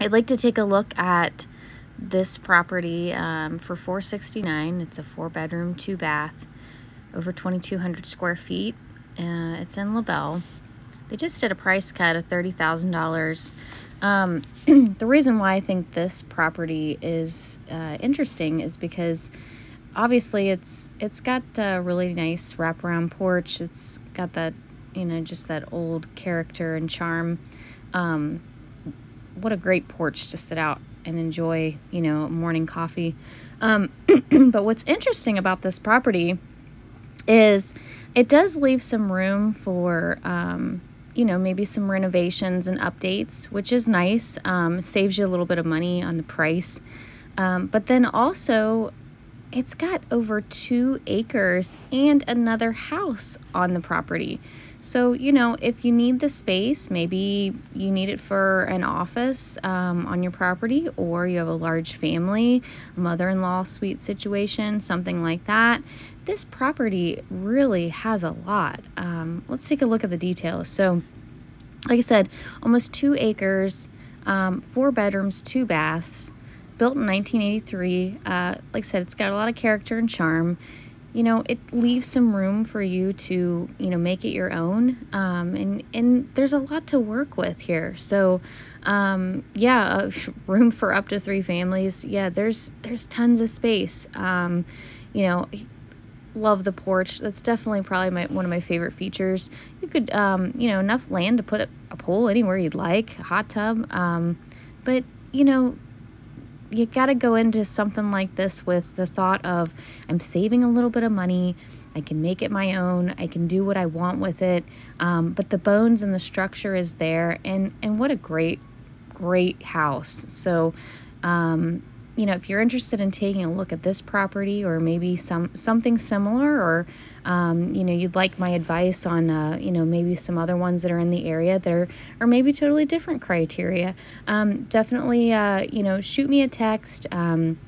I'd like to take a look at this property um, for 469 It's a four bedroom, two bath, over 2,200 square feet. Uh, it's in LaBelle. They just did a price cut of $30,000. Um, the reason why I think this property is uh, interesting is because obviously it's it's got a really nice wraparound porch. It's got that you know just that old character and charm. Um, what a great porch to sit out and enjoy you know morning coffee. Um, but what's interesting about this property is it does leave some room for um, you know maybe some renovations and updates, which is nice. Um, saves you a little bit of money on the price. Um, but then also it's got over two acres and another house on the property. So, you know, if you need the space, maybe you need it for an office um, on your property, or you have a large family, mother in law suite situation, something like that. This property really has a lot. Um, let's take a look at the details. So, like I said, almost two acres, um, four bedrooms, two baths built in 1983. Uh, like I said, it's got a lot of character and charm. You know, it leaves some room for you to, you know, make it your own. Um, and, and there's a lot to work with here. So, um, yeah, uh, room for up to three families. Yeah, there's, there's tons of space. Um, you know, love the porch. That's definitely probably my one of my favorite features. You could, um, you know, enough land to put a pool anywhere you'd like, a hot tub. Um, but you know, you got to go into something like this with the thought of I'm saving a little bit of money. I can make it my own. I can do what I want with it. Um, but the bones and the structure is there. And, and what a great, great house. So, um, you know, if you're interested in taking a look at this property or maybe some something similar, or um, you know, you'd like my advice on, uh, you know, maybe some other ones that are in the area that are, or maybe totally different criteria, um, definitely, uh, you know, shoot me a text. Um,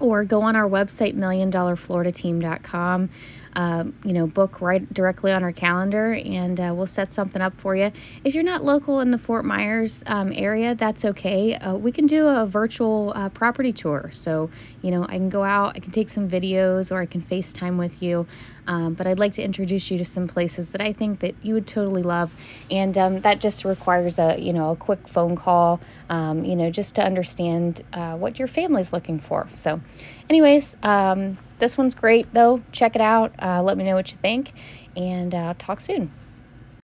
or go on our website milliondollarfloridateam.com uh, you know, book right directly on our calendar and uh, we'll set something up for you. If you're not local in the Fort Myers um, area, that's okay. Uh, we can do a virtual uh, property tour. So, you know, I can go out, I can take some videos or I can FaceTime with you. Um, but I'd like to introduce you to some places that I think that you would totally love. And um, that just requires a, you know, a quick phone call, um, you know, just to understand uh, what your family's looking for. So anyways, um, this one's great though. Check it out. Uh, let me know what you think and uh, talk soon.